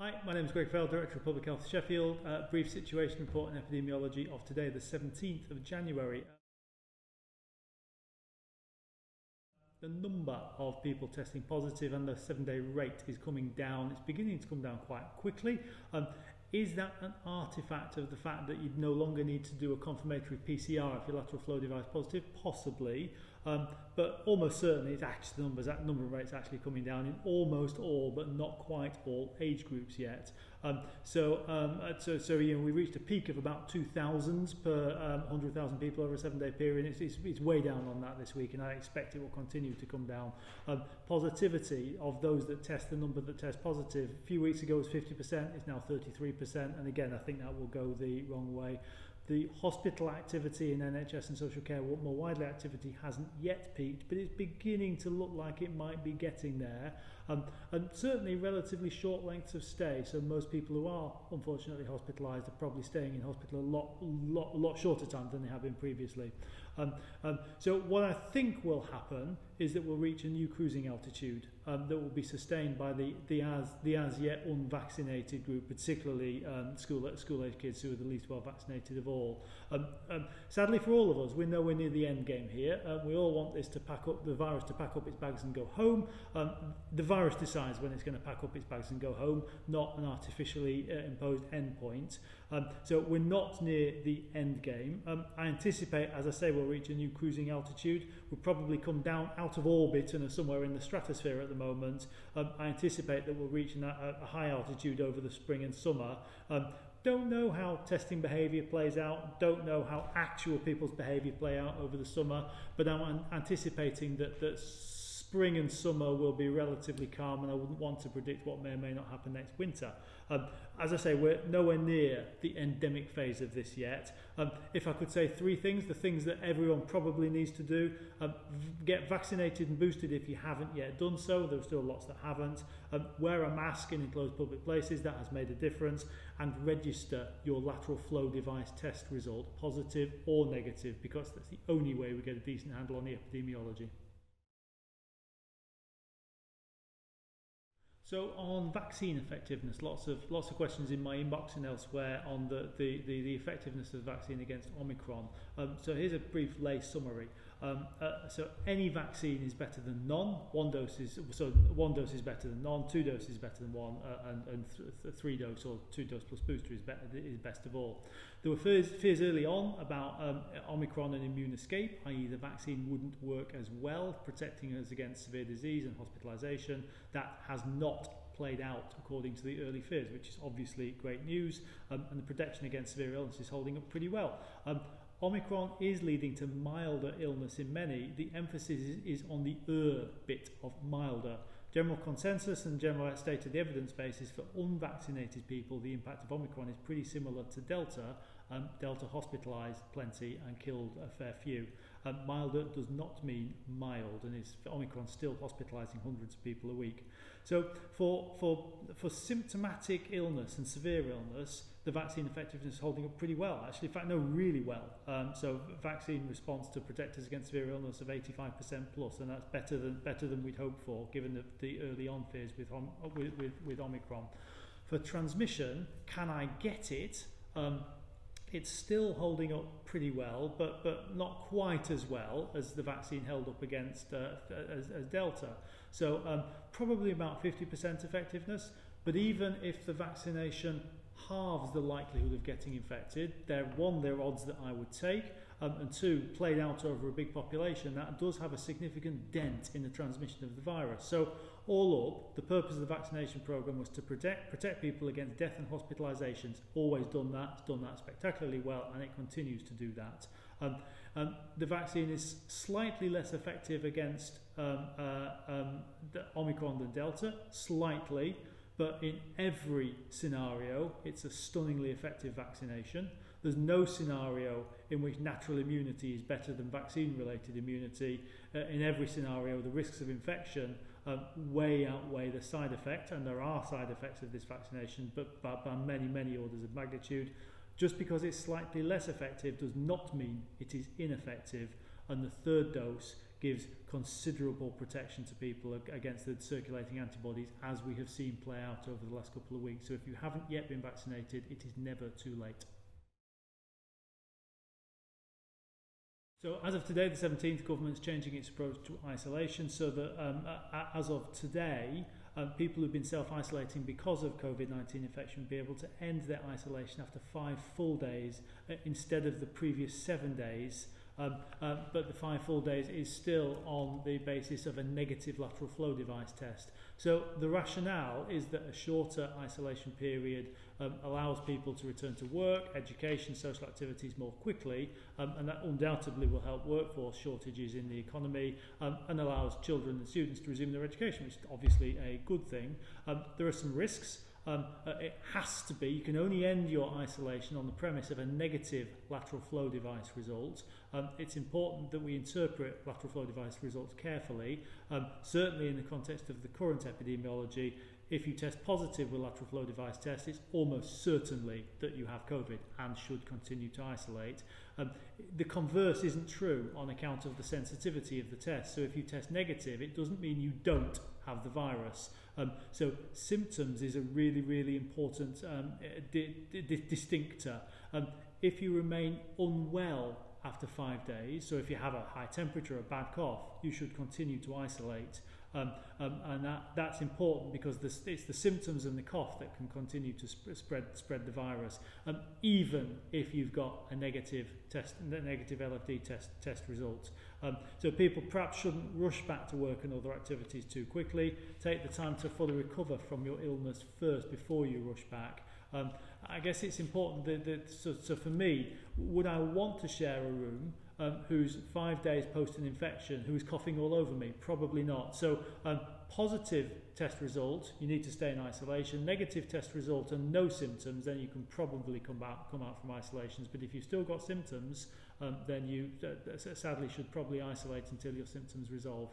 Hi, my name is Greg Fell, Director of Public Health Sheffield. Uh, brief situation report and epidemiology of today, the 17th of January. The number of people testing positive and the seven day rate is coming down. It's beginning to come down quite quickly. Um, is that an artifact of the fact that you'd no longer need to do a confirmatory PCR if your lateral flow device positive? Possibly, Um, but almost certainly, it's actually the numbers, that number rate's actually coming down in almost all, but not quite all age groups yet. Um, so, um, uh, so, so you know, we reached a peak of about 2,000 per um, 100,000 people over a seven-day period. It's, it's, it's way down on that this week, and I expect it will continue to come down. Um, positivity of those that test the number that test positive, a few weeks ago was 50%, it's now 33%, and again, I think that will go the wrong way. The hospital activity in NHS and social care, more widely activity, hasn't yet peaked, but it's beginning to look like it might be getting there. Um, and certainly relatively short lengths of stay. So most people who are unfortunately hospitalised are probably staying in hospital a lot, lot, lot shorter time than they have been previously. Um, um, so what I think will happen is that we'll reach a new cruising altitude um, that will be sustained by the, the, as, the as yet unvaccinated group, particularly um, school, school age kids who are the least well vaccinated of all. Um, um, sadly for all of us, we know we're near the end game here. Um, we all want this to pack up, the virus to pack up its bags and go home. Um, the virus decides when it's going to pack up its bags and go home, not an artificially uh, imposed endpoint. Um, so we're not near the end game. Um, I anticipate, as I say, we'll reach a new cruising altitude. We'll probably come down out of orbit and are somewhere in the stratosphere at the moment. Um, I anticipate that we'll reach a, a high altitude over the spring and summer. Um, don't know how testing behaviour plays out, don't know how actual people's behaviour play out over the summer, but I'm anticipating that, that spring and summer will be relatively calm and I wouldn't want to predict what may or may not happen next winter. Um, as I say, we're nowhere near the endemic phase of this yet. Um, if I could say three things, the things that everyone probably needs to do, um, get vaccinated and boosted if you haven't yet done so. There are still lots that haven't. Um, wear a mask in enclosed public places, that has made a difference. And register your lateral flow device test result, positive or negative, because that's the only way we get a decent handle on the epidemiology. So on vaccine effectiveness, lots of lots of questions in my inbox and elsewhere on the, the, the, the effectiveness of the vaccine against Omicron. Um, so here's a brief lay summary. Um, uh, so any vaccine is better than none. One dose is so one dose is better than none. Two doses is better than one, uh, and, and th th three dose or two dose plus booster is is best of all. There were fears, fears early on about um, Omicron and immune escape, i.e. the vaccine wouldn't work as well, protecting us against severe disease and hospitalisation. That has not played out according to the early fears, which is obviously great news, um, and the protection against severe illness is holding up pretty well. Um, Omicron is leading to milder illness in many. The emphasis is, is on the er bit of milder. General consensus and general state of the evidence base is for unvaccinated people, the impact of Omicron is pretty similar to Delta. Um, Delta hospitalised plenty and killed a fair few. Um, milder does not mean mild, and is Omicron still hospitalising hundreds of people a week. So for, for, for symptomatic illness and severe illness, the vaccine effectiveness is holding up pretty well. Actually, in fact, no, really well. Um, so vaccine response to protect us against severe illness of 85% plus, and that's better than better than we'd hoped for, given the, the early on fears with, with, with, with Omicron. For transmission, can I get it? Um, it's still holding up pretty well, but, but not quite as well as the vaccine held up against uh, as, as Delta. So um, probably about 50% effectiveness, but even if the vaccination halves the likelihood of getting infected. They're one, they're odds that I would take, um, and two, played out over a big population, that does have a significant dent in the transmission of the virus. So all up, the purpose of the vaccination program was to protect protect people against death and hospitalizations. Always done that, it's done that spectacularly well, and it continues to do that. Um, um, the vaccine is slightly less effective against um, uh, um, the Omicron than Delta, slightly, but in every scenario, it's a stunningly effective vaccination. There's no scenario in which natural immunity is better than vaccine related immunity. Uh, in every scenario, the risks of infection um, way outweigh the side effect, and there are side effects of this vaccination, but by, by many, many orders of magnitude. Just because it's slightly less effective does not mean it is ineffective, and the third dose gives considerable protection to people against the circulating antibodies as we have seen play out over the last couple of weeks. So if you haven't yet been vaccinated, it is never too late. So as of today, the 17th, government's changing its approach to isolation so that um, as of today, um, people who've been self-isolating because of COVID-19 infection will be able to end their isolation after five full days uh, instead of the previous seven days Um, uh, but the five full days is still on the basis of a negative lateral flow device test. So the rationale is that a shorter isolation period um, allows people to return to work, education, social activities more quickly, um, and that undoubtedly will help workforce shortages in the economy um, and allows children and students to resume their education, which is obviously a good thing. Um, there are some risks. Um, uh, it has to be, you can only end your isolation on the premise of a negative lateral flow device result. Um, it's important that we interpret lateral flow device results carefully, um, certainly in the context of the current epidemiology, If you test positive with lateral flow device test, it's almost certainly that you have COVID and should continue to isolate. Um, the converse isn't true on account of the sensitivity of the test. So if you test negative, it doesn't mean you don't have the virus. Um, so symptoms is a really, really important um, di di distinctor. Um, if you remain unwell after five days, so if you have a high temperature, a bad cough, you should continue to isolate. Um, um, and that, that's important because the, it's the symptoms and the cough that can continue to sp spread, spread the virus, um, even if you've got a negative test, a negative LFD test, test result. Um, so people perhaps shouldn't rush back to work and other activities too quickly. Take the time to fully recover from your illness first before you rush back. Um, I guess it's important that, that so, so for me, would I want to share a room um, who's five days post an infection, who is coughing all over me? Probably not. So um, positive test result, you need to stay in isolation. Negative test result and no symptoms, then you can probably come out, come out from isolations. But if you've still got symptoms, um, then you uh, sadly should probably isolate until your symptoms resolve.